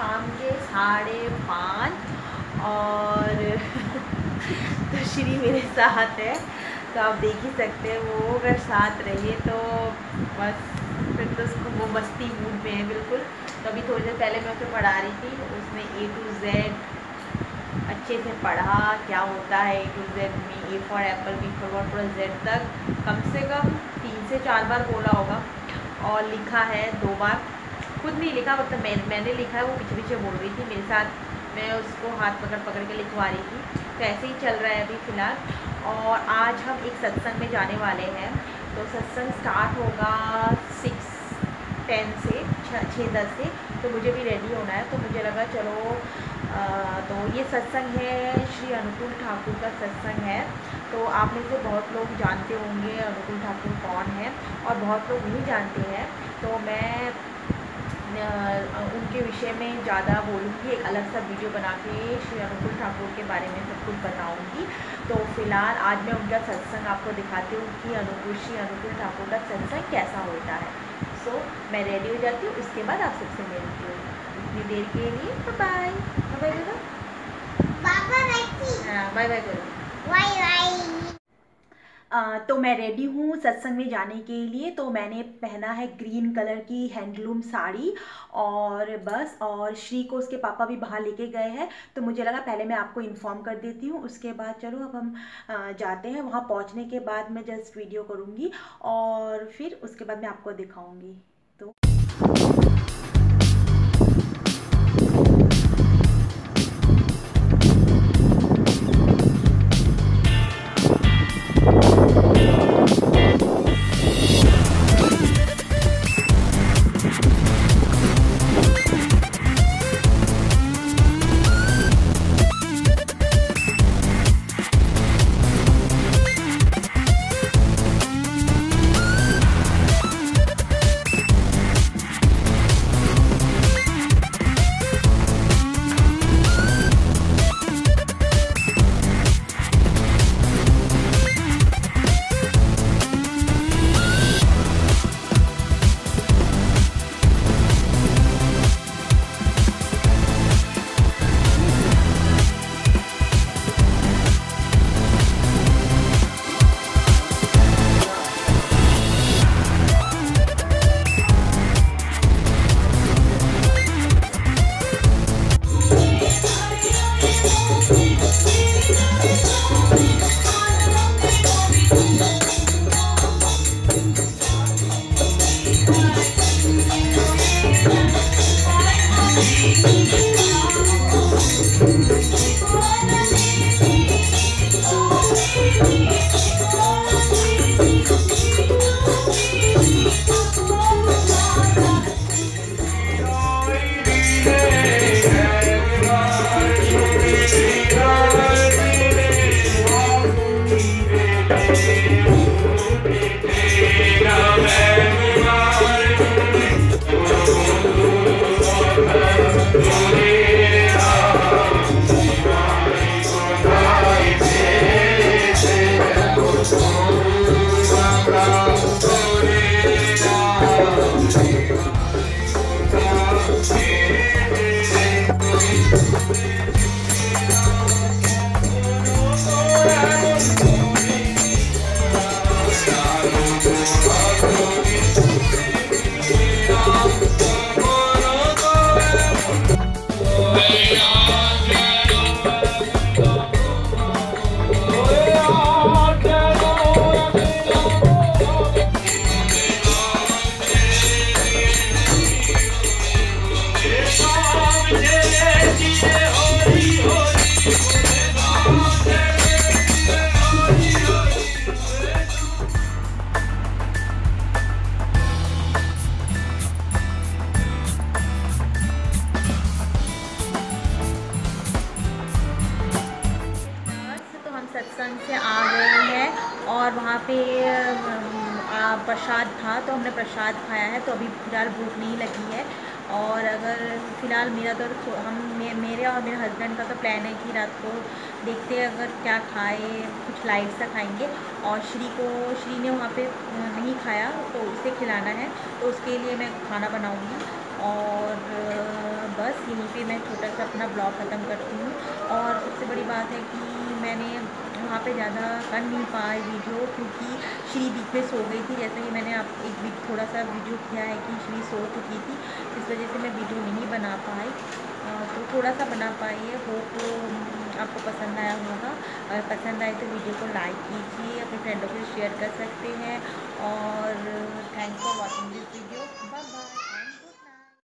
शाम के साढ़े पाँच और तो श्री मेरे साथ है तो आप देख ही सकते हैं वो अगर साथ रहे तो बस, फिर तो उसको वो मस्ती मूड में है बिल्कुल। तो अभी थोड़ी देर पहले मैं उसे पढ़ा रही थी उसने ए टू जेड अच्छे से पढ़ा, क्या होता है ए टू जेड में A for apple B for what for Z तक। कम से कम तीन से चार बार बोला होगा और लिखा है दो बार। खुद नहीं लिखा मतलब मैं मैंने लिखा है वो पीछे पीछे बोल रही थी मेरे साथ। मैं उसको हाथ पकड़ पकड़ के लिखवा रही थी। तो ऐसे ही चल रहा है अभी फ़िलहाल। और आज हम एक सत्संग में जाने वाले हैं। तो सत्संग स्टार्ट होगा सिक्स टेन से छः दस से। तो मुझे भी रेडी होना है। तो मुझे लगा चलो आ, तो ये सत्संग है श्री अनुकूल ठाकुर का सत्संग है। तो आप में से बहुत लोग जानते होंगे अनुकूल ठाकुर कौन है। और बहुत लोग नहीं जानते हैं। तो मैं उनके विषय में ज़्यादा बोलूँगी एक अलग सा वीडियो बना के श्री अनुकूल ठाकुर के बारे में सब कुछ बताऊँगी। तो फ़िलहाल आज मैं उनका सत्संग आपको दिखाती हूँ कि अनुकूल श्री अनुकूल ठाकुर का सत्संग कैसा होता है। सो so, मैं रेडी हो जाती हूँ उसके बाद आप सबसे मिलती हूँ। इतनी देर के लिए bye bye bye bye bye करो। Why, why? तो मैं रेडी हूँ सत्संग में जाने के लिए। तो मैंने पहना है ग्रीन कलर की हैंडलूम साड़ी और बस, और श्री को उसके पापा भी बाहर लेके गए हैं। तो मुझे लगा पहले मैं आपको इन्फॉर्म कर देती हूँ। उसके बाद चलो अब हम जाते हैं। वहाँ पहुँचने के बाद मैं जस्ट वीडियो करूँगी और फिर उसके बाद मैं आपको दिखाऊँगी। Tierra. और वहाँ पे प्रसाद था तो हमने प्रसाद खाया है तो अभी फ़िलहाल भूख नहीं लगी है। और अगर फ़िलहाल मेरा तो हम मेरे और मेरे हस्बैंड का तो प्लान है कि रात को देखते हैं अगर क्या खाए, कुछ लाइट सा खाएँगे। और श्री को, श्री ने वहाँ पे नहीं खाया तो उसे खिलाना है तो उसके लिए मैं खाना बनाऊँगी। और बस यहीं पे मैं छोटा सा अपना ब्लॉग ख़त्म करती हूँ। और सबसे बड़ी बात है कि मैंने वहाँ पे ज़्यादा कर नहीं पाई वीडियो क्योंकि श्री बीच में सो गई थी। जैसे कि मैंने आप एक थोड़ा सा वीडियो किया है कि श्री सो चुकी थी, इस वजह से मैं वीडियो नहीं बना पाई। तो थोड़ा सा बना पाई है। होप आपको पसंद आया होगा। अगर पसंद आए तो वीडियो को लाइक कीजिए, अपने फ्रेंडों के शेयर कर सकते हैं। और, thanks for watching this video.